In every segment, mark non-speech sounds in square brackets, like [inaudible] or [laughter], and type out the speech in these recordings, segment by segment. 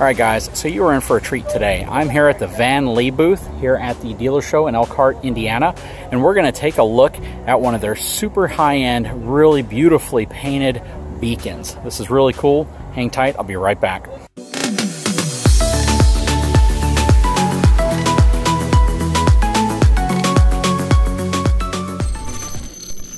All right, guys, so you are in for a treat today. I'm here at the VanLeigh booth here at the dealer show in Elkhart, Indiana, and we're going to take a look at one of their super high end, really beautifully painted beacons. This is really cool. Hang tight, I'll be right back.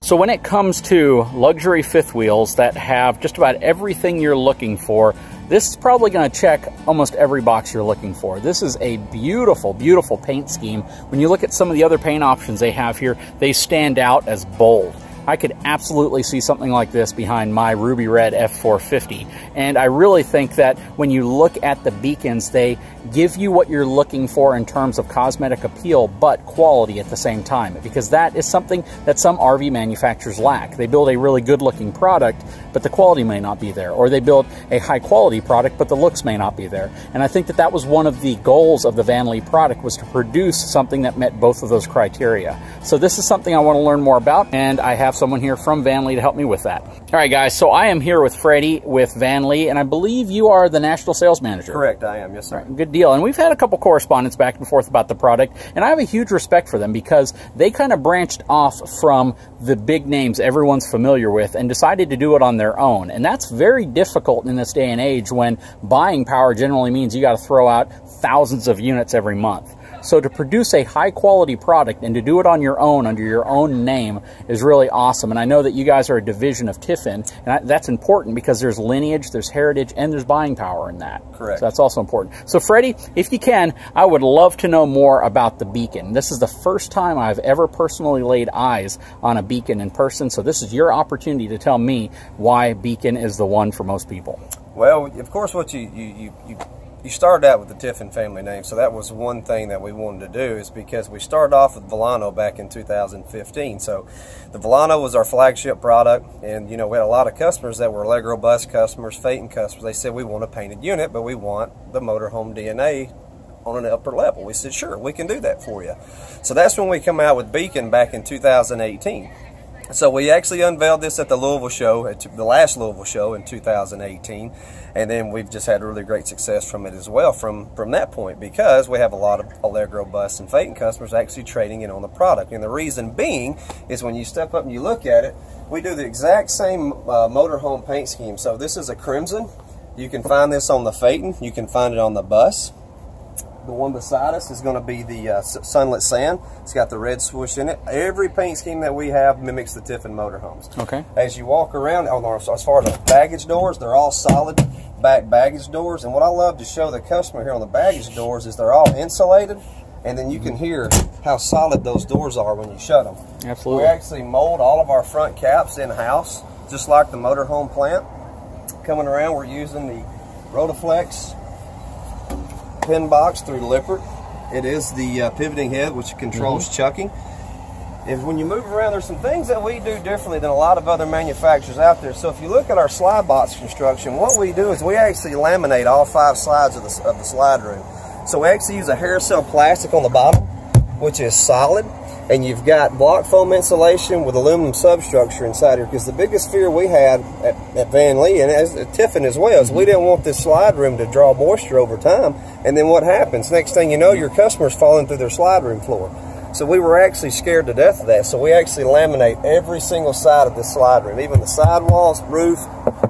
So when it comes to luxury fifth wheels that have just about everything you're looking for, this is probably going to check almost every box you're looking for. This is a beautiful, beautiful paint scheme. When you look at some of the other paint options they have here, they stand out as bold. I could absolutely see something like this behind my Ruby Red F450. And I really think that when you look at the beacons, they give you what you're looking for in terms of cosmetic appeal, but quality at the same time, because that is something that some RV manufacturers lack. They build a really good looking product, but the quality may not be there, or they build a high quality product, but the looks may not be there. And I think that that was one of the goals of the VanLeigh product was to produce something that met both of those criteria. So this is something I want to learn more about, and I have have someone here from VanLeigh to help me with that. All right, guys, so I am here with Freddie with VanLeigh, and I believe you are the national sales manager. Correct, I am, yes, sir. Right, good deal. And we've had a couple correspondence back and forth about the product, and I have a huge respect for them because they kind of branched off from the big names everyone's familiar with and decided to do it on their own. And that's very difficult in this day and age when buying power generally means you got to throw out thousands of units every month. So to produce a high quality product and to do it on your own under your own name is really awesome. And I know that you guys are a division of Tiffin, and I, that's important because there's lineage, there's heritage, and there's buying power in that. Correct. So that's also important. So Freddie, if you can, I would love to know more about the beacon. This is the first time I've ever personally laid eyes on a beacon in person. So this is your opportunity to tell me why beacon is the one for most people. Well, of course, what you, you, you, you you started out with the Tiffin family name, so that was one thing that we wanted to do is because we started off with Vilano back in 2015. So the Vilano was our flagship product, and you know we had a lot of customers that were Allegro bus customers, Phaeton customers. They said we want a painted unit, but we want the motorhome DNA on an upper level. We said sure, we can do that for you. So that's when we come out with Beacon back in 2018. So we actually unveiled this at the Louisville show, at the last Louisville show in 2018, and then we've just had really great success from it as well from from that point because we have a lot of Allegro bus and Phaeton customers actually trading in on the product. And the reason being is when you step up and you look at it, we do the exact same uh, motorhome paint scheme. So this is a crimson. You can find this on the Phaeton. You can find it on the bus. The one beside us is going to be the uh, Sunlit Sand. It's got the red swoosh in it. Every paint scheme that we have mimics the Tiffin motorhomes. Okay. As you walk around, on our, as far as our baggage doors, they're all solid back baggage doors. And what I love to show the customer here on the baggage doors is they're all insulated. And then you can hear how solid those doors are when you shut them. Absolutely. We actually mold all of our front caps in-house, just like the motorhome plant. Coming around, we're using the Rotoflex pin box through Lippert. It is the uh, pivoting head which controls mm -hmm. chucking. And when you move around, there's some things that we do differently than a lot of other manufacturers out there. So if you look at our slide box construction, what we do is we actually laminate all five sides of the, of the slide room. So we actually use a hair cell plastic on the bottom, which is solid and you've got block foam insulation with aluminum substructure inside here because the biggest fear we had at, at VanLeigh and as at Tiffin as well is we mm-hmm. didn't want this slide room to draw moisture over time. And then what happens? Next thing you know your customers falling through their slide room floor. So we were actually scared to death of that. So we actually laminate every single side of this slide room even the sidewalls roof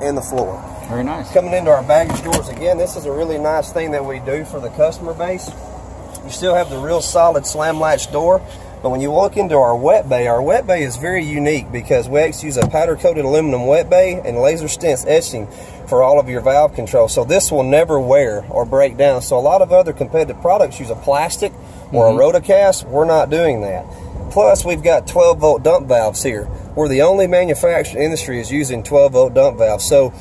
and the floor. Very nice. Coming into our baggage doors again this is a really nice thing that we do for the customer base. You still have the real solid slam latch door but when you walk into our wet bay, our wet bay is very unique because we actually use a powder coated aluminum wet bay and laser stents etching for all of your valve control. So this will never wear or break down. So a lot of other competitive products use a plastic or mm -hmm. a mm-hmm. rotocast. We're not doing that. Plus, we've got 12 volt dump valves here. We're the only manufacturing industry is using 12 volt dump valves. So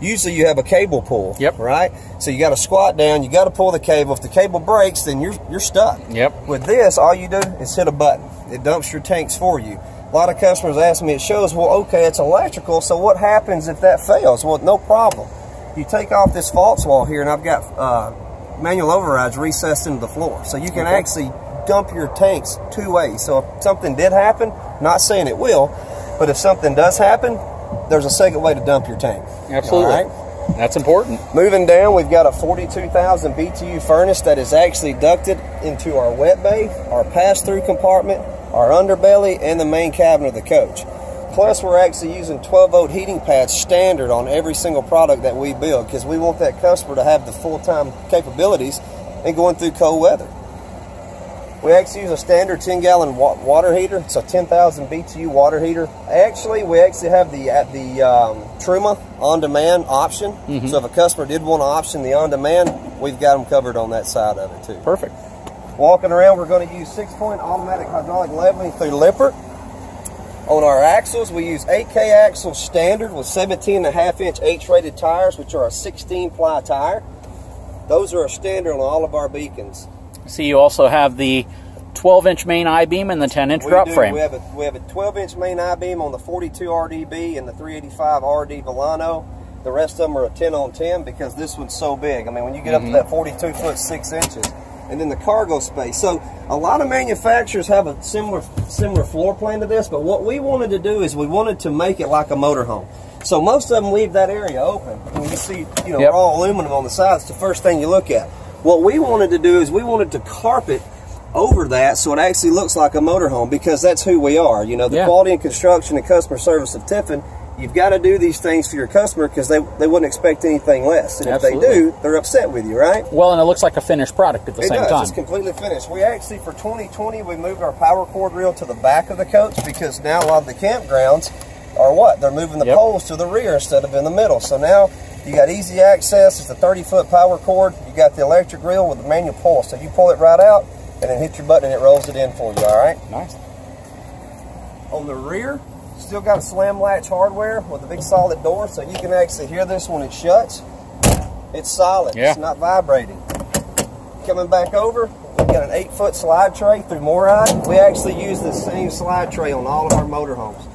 usually you have a cable pull. Yep. Right? So you got to squat down, you got to pull the cable. If the cable breaks, then you're, you're stuck. Yep. With this, all you do is hit a button. It dumps your tanks for you. A lot of customers ask me, it shows, well, okay, it's electrical, so what happens if that fails? Well, no problem. You take off this false wall here, and I've got uh, manual overrides recessed into the floor. So you can okay. actually dump your tanks two ways. So if something did happen, not saying it will, but if something does happen, there's a second way to dump your tank. Absolutely. That's important. Moving down, we've got a 42,000 BTU furnace that is actually ducted into our wet bay, our pass-through compartment, our underbelly, and the main cabin of the coach. Plus, we're actually using 12 volt heating pads standard on every single product that we build because we want that customer to have the full-time capabilities and going through cold weather. We actually use a standard 10 gallon water heater. It's a 10,000 BTU water heater. Actually, we actually have the at the um, Truma on demand option. Mm -hmm. So if a customer did want to option the on demand, we've got them covered on that side of it too. Perfect. Walking around, we're going to use six point automatic hydraulic leveling through Lippert. On our axles, we use 8K axle standard with 17 and a half inch H-rated tires, which are a 16 ply tire. Those are a standard on all of our beacons. See, you also have the 12 inch main I beam and the 10 inch drop do. frame. We have a we have a 12 inch main I beam on the 42 RDB and the 385 RD Vilano. The rest of them are a 10 on 10 because this one's so big. I mean, when you get mm -hmm. up to mm-hmm. that 42 foot 6 inches, and then the cargo space. So a lot of manufacturers have a similar similar floor plan to this, but what we wanted to do is we wanted to make it like a motorhome. So most of them leave that area open. When you see, you know, yep. raw aluminum on the sides, the first thing you look at. What we wanted to do is we wanted to carpet over that so it actually looks like a motorhome because that's who we are. You know, the yeah. quality and construction and customer service of Tiffin, you've got to do these things for your customer because they, they wouldn't expect anything less. And Absolutely. if they do, they're upset with you, right? Well, and it looks like a finished product at the it same does. time. It's completely finished. We actually, for 2020, we moved our power cord reel to the back of the coach because now a lot of the campgrounds are what? They're moving the yep. poles to the rear instead of in the middle. So now you got easy access. It's a 30 foot power cord. You got the electric reel with the manual pull. So you pull it right out and then hit your button and it rolls it in for you, all right? Nice. On the rear, still got a slam latch hardware with a big solid door so you can actually hear this when it shuts. It's solid. Yeah. It's not vibrating. Coming back over, we've got an eight foot slide tray through MORryde. We actually use the same slide tray on all of our motorhomes.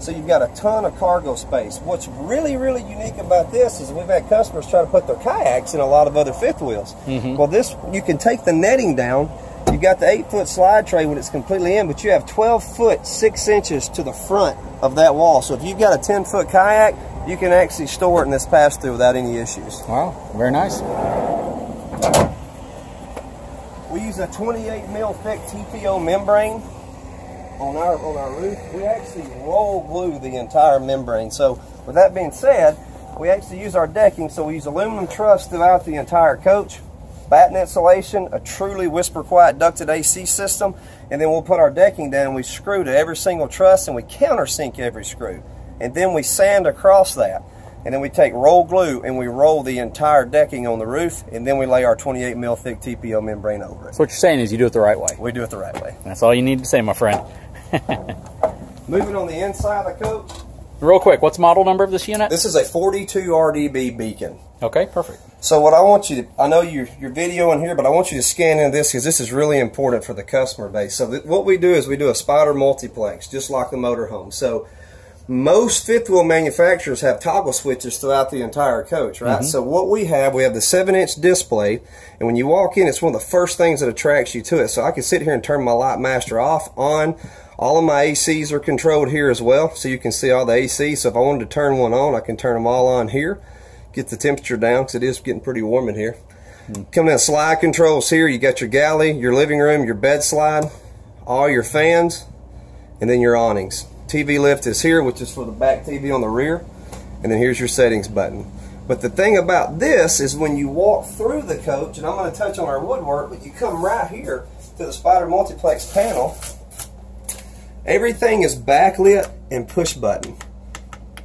So you've got a ton of cargo space. What's really, really unique about this is we've had customers try to put their kayaks in a lot of other fifth wheels. Mm -hmm. Well, this, you can take the netting down. You've got the eight foot slide tray when it's completely in, but you have 12 foot, six inches to the front of that wall. So if you've got a 10 foot kayak, you can actually store it in this pass through without any issues. Wow, very nice. We use a 28 mil thick TPO membrane on our on our roof, we actually roll glue the entire membrane. So with that being said, we actually use our decking, so we use aluminum truss throughout the entire coach, batten insulation, a truly whisper quiet ducted AC system, and then we'll put our decking down, we screw to every single truss and we countersink every screw. And then we sand across that. And then we take roll glue and we roll the entire decking on the roof, and then we lay our 28 mil thick TPO membrane over it. So what you're saying is you do it the right way. We do it the right way. That's all you need to say, my friend. [laughs] Moving on the inside of the coach. Real quick, what's model number of this unit? This is a 42 RDB beacon. Okay, perfect. So what I want you to, I know you're, you're videoing here, but I want you to scan in this because this is really important for the customer base. So what we do is we do a spider multiplex, just like the motorhome. So most fifth wheel manufacturers have toggle switches throughout the entire coach, right? Mm -hmm. So what we have, we have the seven inch display, and when you walk in, it's one of the first things that attracts you to it. So I can sit here and turn my light master off, on. All of my ACs are controlled here as well, so you can see all the ACs. So if I wanted to turn one on, I can turn them all on here, get the temperature down because it is getting pretty warm in here. Mm. Coming in slide controls here, you got your galley, your living room, your bed slide, all your fans, and then your awnings. TV lift is here, which is for the back TV on the rear. And then here's your settings button. But the thing about this is when you walk through the coach, and I'm going to touch on our woodwork, but you come right here to the Spider Multiplex panel, everything is backlit and push button.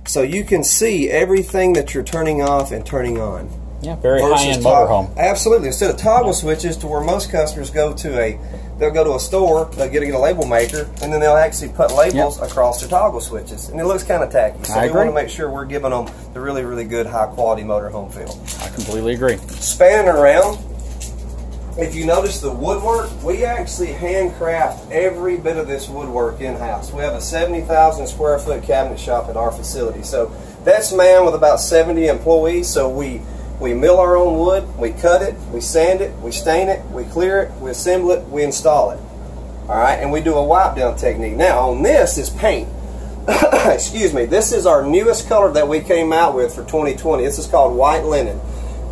So you can see everything that you're turning off and turning on. Yeah, very high-end motorhome. Absolutely. Instead of toggle switches to where most customers go to a they'll go to a store, they'll get a, label maker, and then they'll actually put labels yep. across their toggle switches. And it looks kind of tacky. So I we want to make sure we're giving them the really, really good high quality motorhome feel. I completely agree. Spanning around, if you notice the woodwork, we actually handcraft every bit of this woodwork in-house. We have a 70,000 square foot cabinet shop at our facility. So that's manned with about 70 employees. So we we mill our own wood, we cut it, we sand it, we stain it, we clear it, we assemble it, we install it. All right, and we do a wipe down technique. Now on this is paint. [coughs] excuse me, this is our newest color that we came out with for 2020. This is called white linen.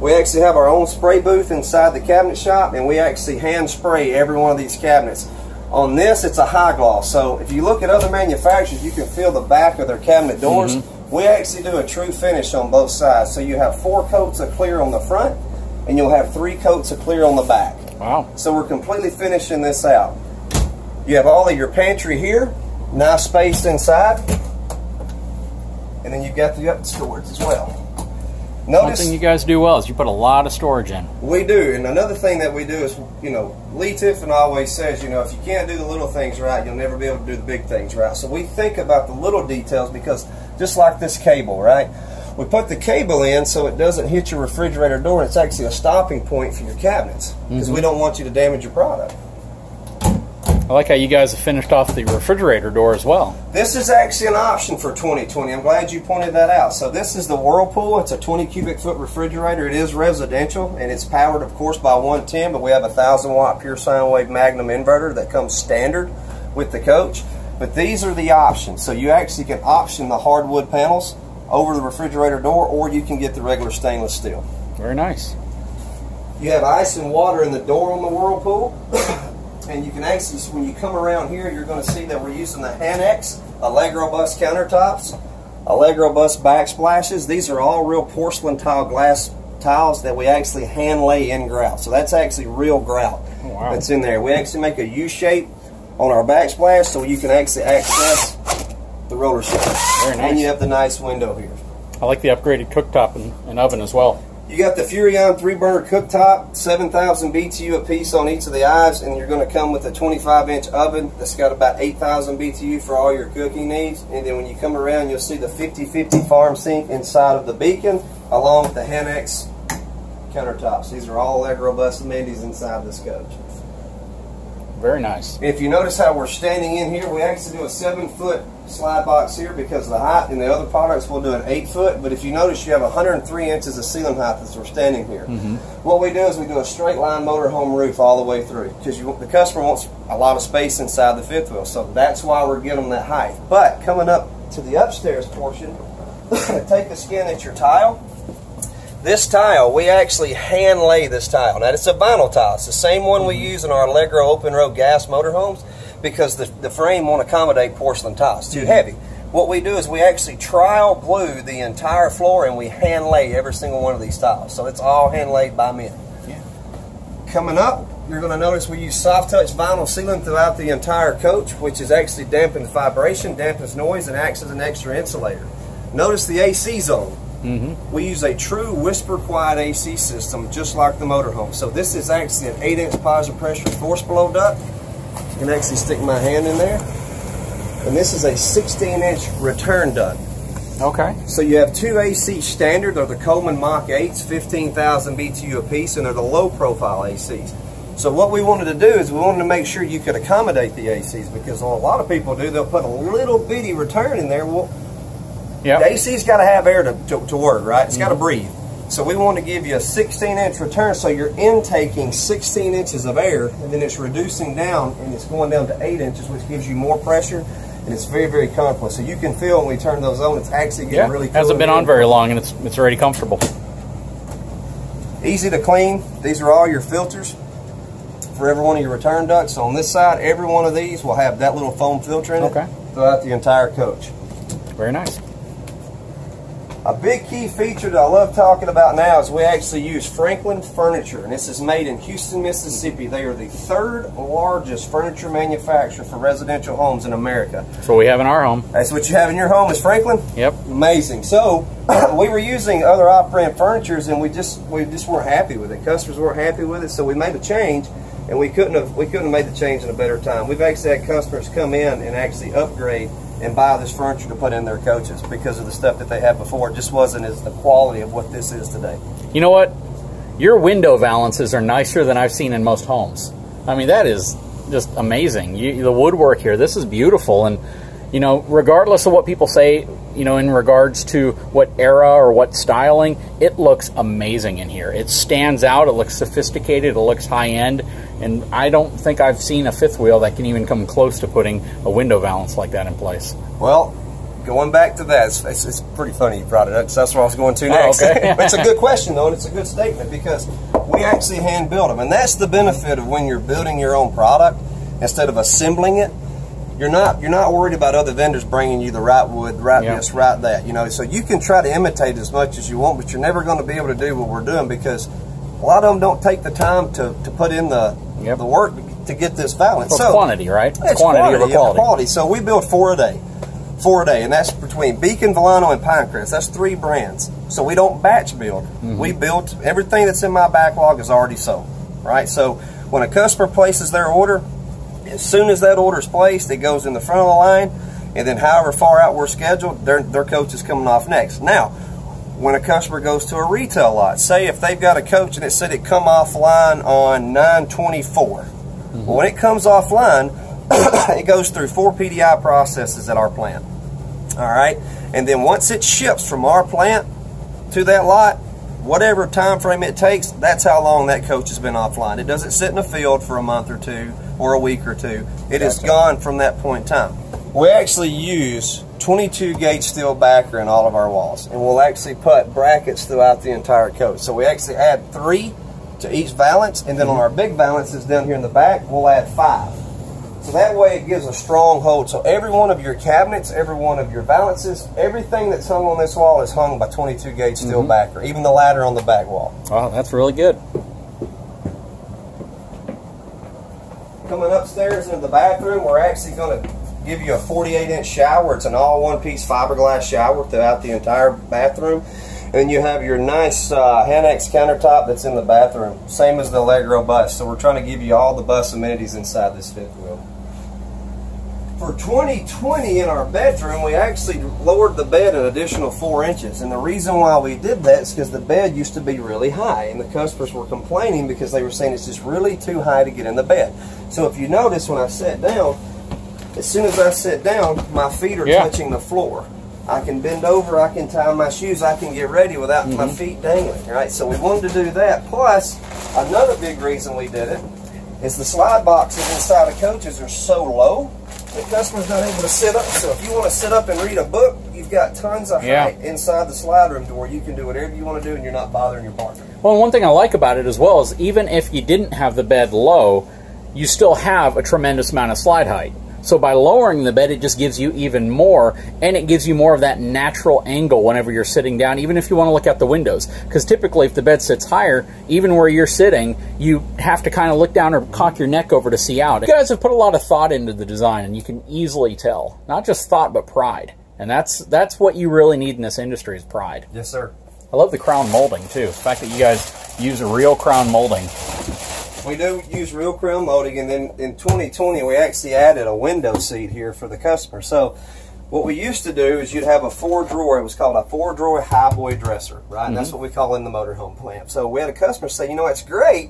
We actually have our own spray booth inside the cabinet shop and we actually hand spray every one of these cabinets. On this, it's a high gloss. So if you look at other manufacturers, you can feel the back of their cabinet doors. Mm -hmm. We actually do a true finish on both sides. So you have four coats of clear on the front and you'll have three coats of clear on the back. Wow. So we're completely finishing this out. You have all of your pantry here, nice space inside, and then you've got the up storage as well. Notice, One thing you guys do well is you put a lot of storage in. We do, and another thing that we do is, you know, Lee Tiffin always says, you know, if you can't do the little things right, you'll never be able to do the big things right. So we think about the little details because just like this cable, right? We put the cable in so it doesn't hit your refrigerator door. It's actually a stopping point for your cabinets because mm -hmm. we don't want you to damage your product. I like how you guys have finished off the refrigerator door as well. This is actually an option for 2020. I'm glad you pointed that out. So this is the Whirlpool. It's a 20 cubic foot refrigerator. It is residential and it's powered, of course, by 110, but we have a 1,000 watt pure sine wave Magnum inverter that comes standard with the coach. But these are the options. So you actually can option the hardwood panels over the refrigerator door or you can get the regular stainless steel. Very nice. You have ice and water in the door on the Whirlpool. And you can actually, when you come around here, you're going to see that we're using the Hanex Allegro Bus countertops, Allegro Bus backsplashes. These are all real porcelain tile glass tiles that we actually hand lay in grout. So that's actually real grout oh, wow. that's in there. We actually make a U shape on our backsplash so you can actually access the roller shutter. Very nice. And you have the nice window here. I like the upgraded cooktop and, and oven as well. You got the Furrion three burner cooktop, 7,000 BTU a piece on each of the eyes, and you're going to come with a 25 inch oven that's got about 8,000 BTU for all your cooking needs. And then when you come around, you'll see the 50-50 farm sink inside of the beacon, along with the Hanex countertops. These are all Allegro Bus Amendis inside this coach. Very nice. If you notice how we're standing in here, we actually do a seven foot slide box here because of the height. In the other products, we'll do an eight foot. But if you notice, you have 103 inches of ceiling height as we're standing here. Mm -hmm. What we do is we do a straight line motorhome roof all the way through because the customer wants a lot of space inside the fifth wheel. So that's why we're giving them that height. But coming up to the upstairs portion, [coughs] take a skin at your tile this tile, we actually hand lay this tile. Now, it's a vinyl tile. It's the same one we use in our Allegro Open Road gas motorhomes because the, the frame won't accommodate porcelain tiles. It's too mm-hmm. heavy. What we do is we actually trial glue the entire floor and we hand lay every single one of these tiles. So it's all hand laid by men. Yeah. Coming up, you're going to notice we use soft touch vinyl sealing throughout the entire coach, which is actually dampens vibration, dampens noise, and acts as an extra insulator. Notice the AC zone. Mm -hmm. We use a true whisper quiet AC system, just like the motorhome. So this is actually an 8-inch positive pressure force blow duct. I can actually stick my hand in there. And this is a 16-inch return duct. Okay. So you have two AC standard. They're the Coleman Mach 8s, 15,000 BTU apiece, and they're the low-profile ACs. So what we wanted to do is we wanted to make sure you could accommodate the ACs because a lot of people do, they'll put a little bitty return in there. Well, Yep. The AC's got to have air to, to, to work, right? It's mm -hmm. got to breathe. So we want to give you a 16 inch return so you're intaking 16 inches of air and then it's reducing down and it's going down to 8 inches which gives you more pressure and it's very, very comfortable. So you can feel when we turn those on, it's actually getting yeah, really cool. It hasn't been on very long and it's, it's already comfortable. Easy to clean. These are all your filters for every one of your return ducts. So on this side, every one of these will have that little foam filter in it okay. throughout the entire coach. Very nice. A big key feature that I love talking about now is we actually use Franklin Furniture, and this is made in Houston, Mississippi. They are the third largest furniture manufacturer for residential homes in America. That's what we have in our home. That's what you have in your home is Franklin? Yep. Amazing. So [clears throat] we were using other off-brand furnitures, and we just we just weren't happy with it. Customers weren't happy with it, so we made a change, and we couldn't have we couldn't have made the change in a better time. We've actually had customers come in and actually upgrade and buy this furniture to put in their coaches because of the stuff that they had before. It just wasn't as the quality of what this is today. You know what? Your window valances are nicer than I've seen in most homes. I mean, that is just amazing. You, the woodwork here, this is beautiful. And, you know, regardless of what people say, you know, in regards to what era or what styling, it looks amazing in here. It stands out, it looks sophisticated, it looks high end, and I don't think I've seen a fifth wheel that can even come close to putting a window valance like that in place. Well, going back to that, it's, it's, it's pretty funny you brought it up because that's where I was going to oh, next. Oh, okay. [laughs] it's a good question though, and it's a good statement because we actually hand build them, and that's the benefit of when you're building your own product instead of assembling it. You're not you're not worried about other vendors bringing you the right wood, right Yep. this, right that. You know, so you can try to imitate as much as you want, but you're never going to be able to do what we're doing because a lot of them don't take the time to, to put in the Yep. the work to get this balance. Well, so quantity, right? It's quantity over quality. quality. So we build four a day, four a day, and that's between Beacon, Vilano, and Pinecrest. That's three brands. So we don't batch build. Mm-hmm. We build everything that's in my backlog is already sold, right? So when a customer places their order, as soon as that order is placed, it goes in the front of the line, and then however far out we're scheduled, their their coach is coming off next. Now, when a customer goes to a retail lot, say if they've got a coach and it said it come offline on 924. Mm-hmm. Well, when it comes offline, [coughs] it goes through four PDI processes at our plant. All right, and then once it ships from our plant to that lot, whatever time frame it takes, that's how long that coach has been offline. It doesn't sit in a field for a month or two or a week or two. It is Gotcha. gone from that point in time. We actually use 22 gauge steel backer in all of our walls, and we'll actually put brackets throughout the entire coat So we actually add three to each valance, and then on mm-hmm. our big valances down here in the back, we'll add five. So that way it gives a strong hold. So every one of your cabinets, every one of your valances, everything that's hung on this wall is hung by 22 gauge steel mm-hmm. backer, even the ladder on the back wall. Wow, that's really good. Coming upstairs into the bathroom, we're actually going to give you a 48 inch shower. It's an all one piece fiberglass shower throughout the entire bathroom. And you have your nice uh, Hanex countertop that's in the bathroom, same as the Allegro bus. So we're trying to give you all the bus amenities inside this fifth wheel. For 2020 in our bedroom, we actually lowered the bed an additional four inches. And the reason why we did that is because the bed used to be really high. And the customers were complaining because they were saying it's just really too high to get in the bed. So if you notice when I sat down, as soon as I sit down, my feet are Yeah. touching the floor. I can bend over, I can tie my shoes, I can get ready without my mm-hmm. feet dangling, right? So we wanted to do that. Plus, another big reason we did it is the slide boxes inside of coaches are so low, the customer's not able to sit up. So if you want to sit up and read a book, you've got tons of Yeah. height inside the slide room door. You can do whatever you want to do and you're not bothering your partner. Well, one thing I like about it as well is even if you didn't have the bed low, you still have a tremendous amount of slide height. So by lowering the bed, it just gives you even more, and it gives you more of that natural angle whenever you're sitting down, even if you want to look out the windows. Because typically, if the bed sits higher, even where you're sitting, you have to kind of look down or cock your neck over to see out. You guys have put a lot of thought into the design, and you can easily tell. Not just thought, but pride. And that's that's what you really need in this industry is pride. Yes, sir. I love the crown molding too. The fact that you guys use a real crown molding. We do use real crown molding, and then in 2020 we actually added a window seat here for the customer. So what we used to do is you'd have a four drawer. It was called a four drawer highboy dresser, right? And that's mm-hmm. what we call in the motorhome plant. So we had a customer say, you know, it's great,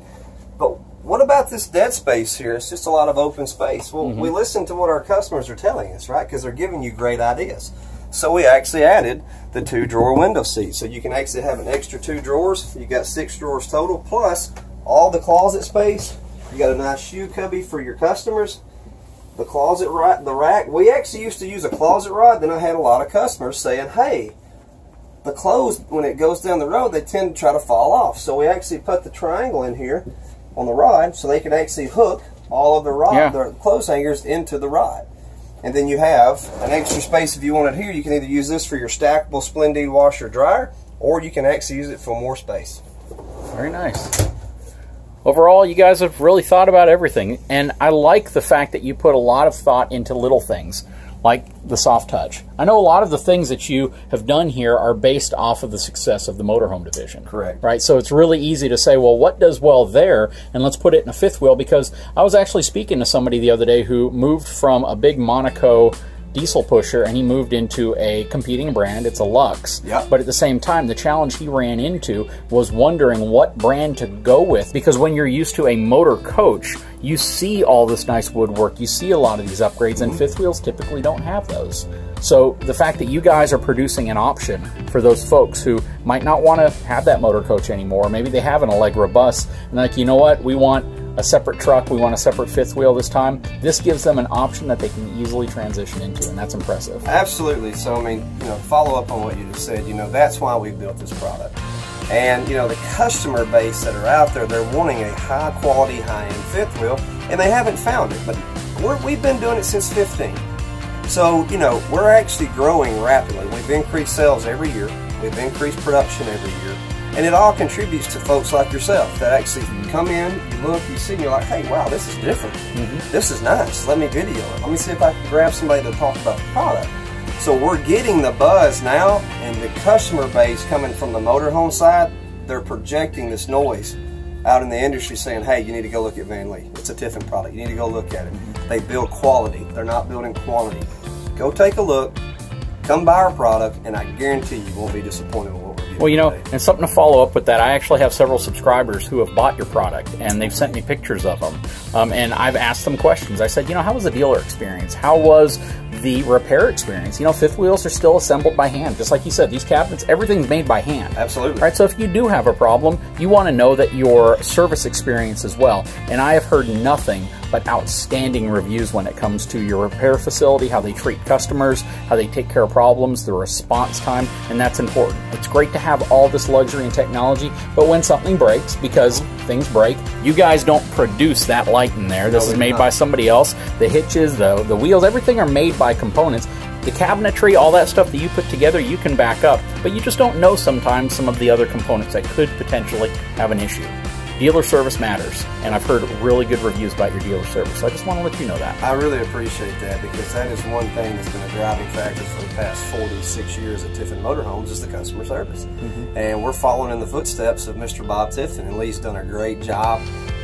but what about this dead space here? It's just a lot of open space. Well, we mm-hmm. listen to what our customers are telling us, right? Because they're giving you great ideas. So we actually added the two drawer window seat. So you can actually have an extra two drawers. You got six drawers total, plus all the closet space. You got a nice shoe cubby for your customers. The closet right, the rack. We actually used to use a closet rod. Then I had a lot of customers saying, "Hey, the clothes when it goes down the road, they tend to try to fall off." So we actually put the triangle in here on the rod, so they can actually hook all of the rod, Yeah. the clothes hangers into the rod. And then you have an extra space if you want it here. You can either use this for your stackable Splendide washer dryer, or you can actually use it for more space. Very nice. Overall, you guys have really thought about everything, and I like the fact that you put a lot of thought into little things like the soft touch. I know a lot of the things that you have done here are based off of the success of the motorhome division. Correct. Right? So it's really easy to say, well, what does well there? And let's put it in a fifth wheel because I was actually speaking to somebody the other day who moved from a big Monaco diesel pusher and he moved into a competing brand. It's a Luxe. Yep. But at the same time, the challenge he ran into was wondering what brand to go with because when you're used to a motor coach, you see all this nice woodwork, you see a lot of these upgrades, and mm-hmm. fifth wheels typically don't have those. So the fact that you guys are producing an option for those folks who might not want to have that motor coach anymore, maybe they have an Allegro bus, and they're like, you know what, we want a separate truck, we want a separate fifth wheel this time, this gives them an option that they can easily transition into, and that's impressive. Absolutely. So, I mean, you know, follow up on what you just said, you know, that's why we built this product. And, you know, the customer base that are out there, they're wanting a high quality, high end fifth wheel, and they haven't found it. But we have been doing it since 15. So, you know, we're actually growing rapidly. We've increased sales every year. We've increased production every year. And it all contributes to folks like yourself that actually come in, you look, you see, and you're like, hey, wow, this is different. Mm -hmm. This is nice. Let me video it. Let me see if I can grab somebody to talk about the product. So we're getting the buzz now, and the customer base coming from the motorhome side, they're projecting this noise out in the industry saying, hey, you need to go look at VanLeigh. It's a Tiffin product. You need to go look at it. They build quality. They're not building quantity. Go take a look, come buy our product, and I guarantee you won't be disappointed well, you know, and something to follow up with that, I actually have several subscribers who have bought your product and they've sent me pictures of them. Um, and I've asked them questions. I said, you know, how was the dealer experience? How was the repair experience? You know, fifth wheels are still assembled by hand. Just like you said, these cabinets, everything's made by hand. Absolutely. Right. So if you do have a problem, you want to know that your service experience as well. And I have heard nothing but outstanding reviews when it comes to your repair facility, how they treat customers, how they take care of problems, the response time, and that's important. It's great to have all this luxury and technology, but when something breaks, because things break, you guys don't produce that light in there. This no, is made not. by somebody else. The hitches, the, the wheels, everything are made by components. The cabinetry, all that stuff that you put together, you can back up, but you just don't know sometimes some of the other components that could potentially have an issue dealer service matters, and I've heard really good reviews about your dealer service. So I just want to let you know that. I really appreciate that because that is one thing that's been a driving factor for the past 46 years at Tiffin Motorhomes is the customer service. Mm -hmm. And we're following in the footsteps of Mr. Bob Tiffin, and Lee's done a great job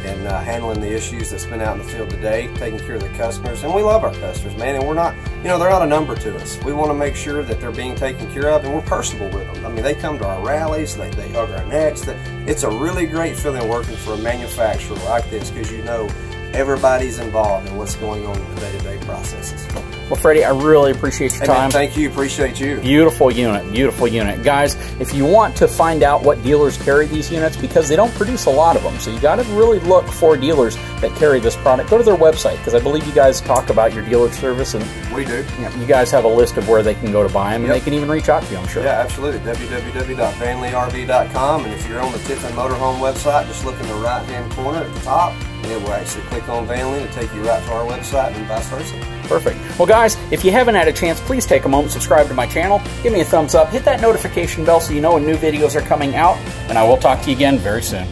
and uh, handling the issues that's been out in the field today, taking care of the customers. And we love our customers, man. And we're not, you know, they're not a number to us. We want to make sure that they're being taken care of and we're personable with them. I mean, they come to our rallies, they, they hug our necks. It's a really great feeling working for a manufacturer like this because you know everybody's involved in what's going on in the day-to-day -day processes. Well, Freddie, I really appreciate your time. thank you. Appreciate you. Beautiful unit. Beautiful unit. Guys, if you want to find out what dealers carry these units, because they don't produce a lot of them, so you got to really look for dealers that carry this product. Go to their website, because I believe you guys talk about your dealer service. and We do. You, know, you guys have a list of where they can go to buy them, and they can even reach out to you, I'm sure. Yeah, absolutely. www.vanleighrv.com. And if you're on the Tiffin Motorhome website, just look in the right-hand corner at the top it will actually click on VanLeigh to take you right to our website and vice versa. Perfect. Well, guys, if you haven't had a chance, please take a moment, subscribe to my channel, give me a thumbs up, hit that notification bell so you know when new videos are coming out, and I will talk to you again very soon.